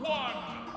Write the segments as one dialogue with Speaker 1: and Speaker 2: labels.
Speaker 1: One,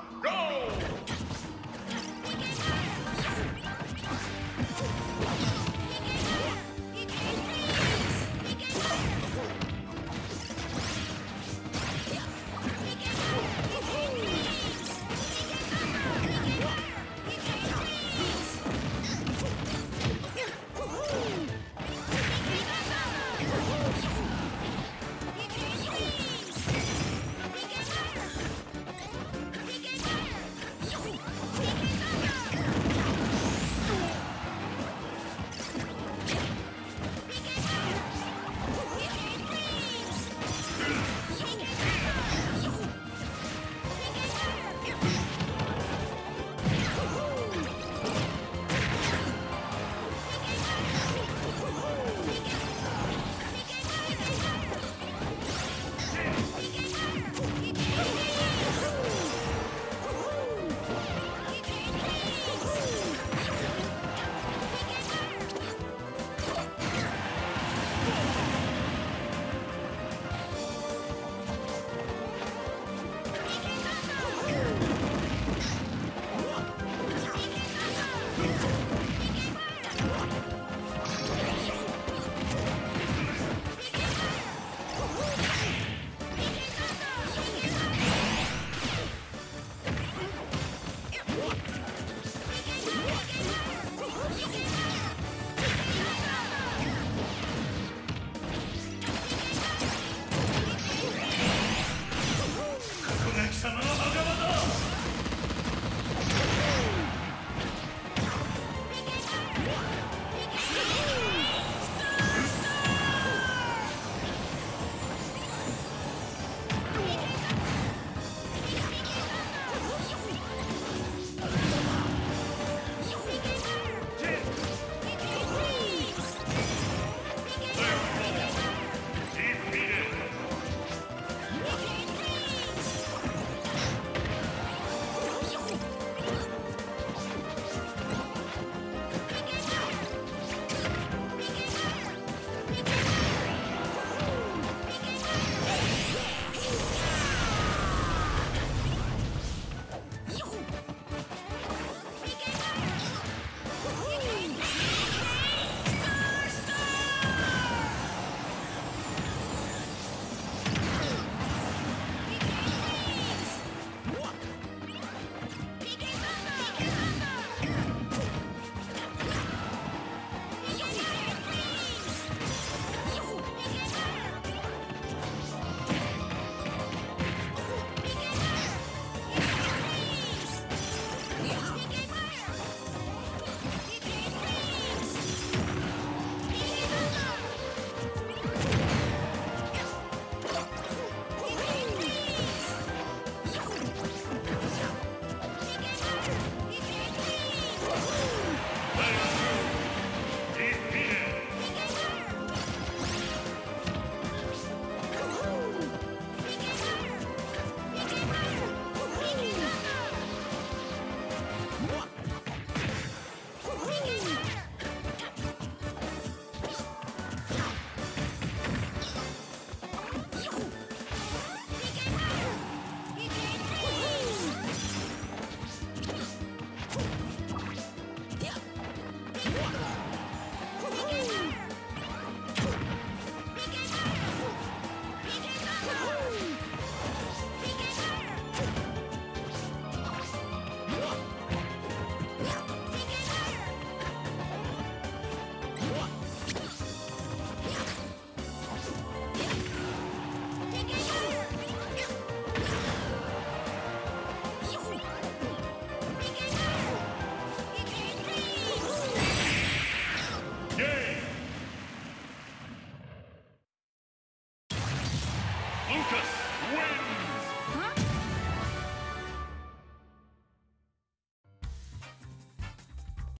Speaker 1: Lucas wins.